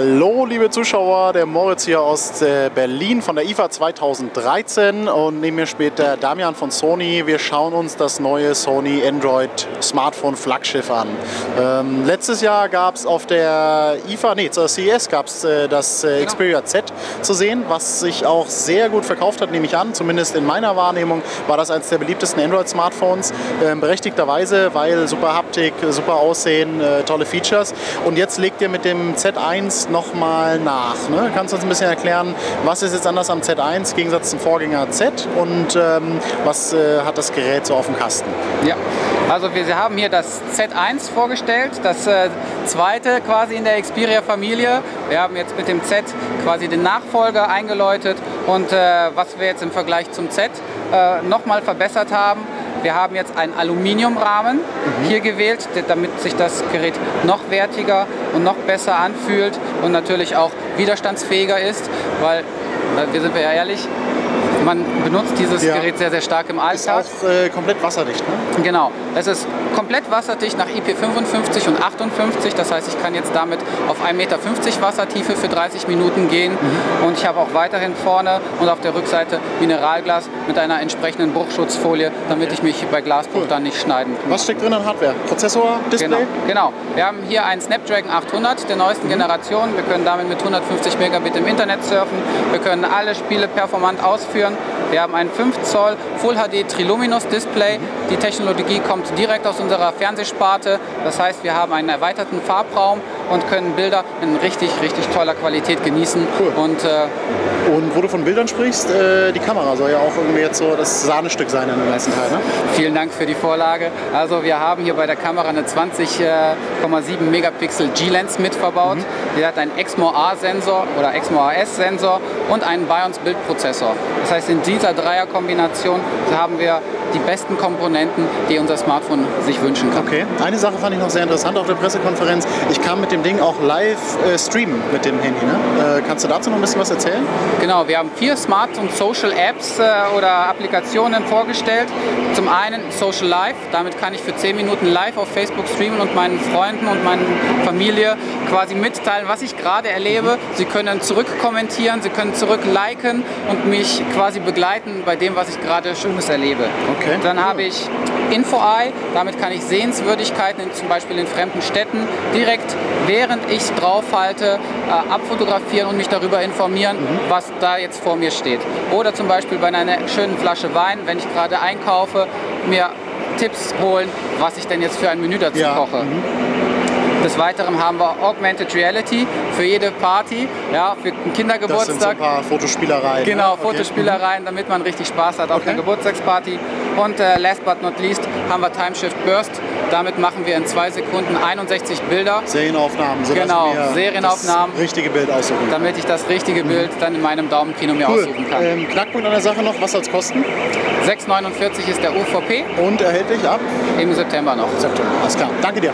Hallo liebe Zuschauer, der Moritz hier aus äh, Berlin von der IFA 2013 und neben mir spielt der Damian von Sony. Wir schauen uns das neue Sony Android Smartphone Flaggschiff an. Ähm, letztes Jahr gab es auf der IFA, nee, zur CES gab es äh, das äh, Xperia Z zu sehen, was sich auch sehr gut verkauft hat, nehme ich an. Zumindest in meiner Wahrnehmung war das eines der beliebtesten Android-Smartphones. Ähm, berechtigterweise, weil super Haptik, super Aussehen, äh, tolle Features. Und jetzt legt ihr mit dem Z1 nochmal nach. Ne? Kannst du uns ein bisschen erklären, was ist jetzt anders am Z1 im Gegensatz zum Vorgänger Z und ähm, was äh, hat das Gerät so auf dem Kasten? Ja, also wir haben hier das Z1 vorgestellt, das äh, zweite quasi in der Xperia-Familie. Wir haben jetzt mit dem Z quasi den Nachfolger eingeläutet und äh, was wir jetzt im Vergleich zum Z äh, nochmal verbessert haben, wir haben jetzt einen Aluminiumrahmen mhm. hier gewählt, damit sich das Gerät noch wertiger und noch besser anfühlt und natürlich auch widerstandsfähiger ist, weil, wir sind ja ehrlich, man benutzt dieses ja. Gerät sehr, sehr stark im Alltag. Ist auch äh, komplett wasserdicht, ne? Genau. Es ist komplett wasserdicht nach IP55 und 58. Das heißt, ich kann jetzt damit auf 1,50 Meter Wassertiefe für 30 Minuten gehen. Mhm. Und ich habe auch weiterhin vorne und auf der Rückseite Mineralglas mit einer entsprechenden Bruchschutzfolie, damit ich mich bei Glasbruch cool. dann nicht schneiden kann. Was steckt drin an Hardware? Prozessor, Display? Genau. genau. Wir haben hier einen Snapdragon 800 der neuesten mhm. Generation. Wir können damit mit 150 Megabit im Internet surfen. Wir können alle Spiele performant ausführen. Wir haben ein 5 Zoll Full HD Triluminous Display. Die Technologie kommt direkt aus unserer Fernsehsparte. Das heißt, wir haben einen erweiterten Farbraum und können Bilder in richtig, richtig toller Qualität genießen. Cool. Und, äh, und wo du von Bildern sprichst, äh, die Kamera soll ja auch irgendwie jetzt so das Sahnestück sein in dem letzten Teil. Ne? Vielen Dank für die Vorlage. Also wir haben hier bei der Kamera eine 20,7 Megapixel G-Lens mit verbaut. Mhm. Die hat einen Exmor A-Sensor oder Exmor AS-Sensor und einen Bions Bildprozessor. Das heißt, in dieser Dreierkombination haben wir die besten Komponenten, die unser Smartphone sich wünschen kann. Okay, eine Sache fand ich noch sehr interessant auf der Pressekonferenz. Ich kam mit dem Ding auch live äh, streamen mit dem Handy. Ne? Äh, kannst du dazu noch ein bisschen was erzählen? Genau, wir haben vier Smart- und Social Apps äh, oder Applikationen vorgestellt. Zum einen Social Live, damit kann ich für 10 Minuten live auf Facebook streamen und meinen Freunden und meiner Familie quasi mitteilen, was ich gerade erlebe. Sie können zurück kommentieren, sie können zurück liken und mich quasi begleiten bei dem, was ich gerade Schönes erlebe. Okay. Dann habe ich InfoEye, damit kann ich Sehenswürdigkeiten in, zum Beispiel in fremden Städten direkt, während ich draufhalte, äh, abfotografieren und mich darüber informieren, mhm. was da jetzt vor mir steht. Oder zum Beispiel bei einer schönen Flasche Wein, wenn ich gerade einkaufe, mir Tipps holen, was ich denn jetzt für ein Menü dazu ja. koche. Mhm. Des Weiteren haben wir Augmented Reality für jede Party, ja, für einen Kindergeburtstag. Das sind so ein paar Fotospielereien. Genau, ne? Fotospielereien, damit man richtig Spaß hat auf okay. einer Geburtstagsparty. Und äh, last but not least haben wir Timeshift Burst. Damit machen wir in zwei Sekunden 61 Bilder. Serienaufnahmen. So genau, Serienaufnahmen. Das richtige Bild aussuchen. Damit ich das richtige. Bild dann in meinem Daumenkino mir cool. aussuchen kann. Ähm, Knackpunkt an der Sache noch, was soll es kosten? 6,49 ist der UVP. Und erhältlich ab? Im September noch. September, alles klar. Danke dir.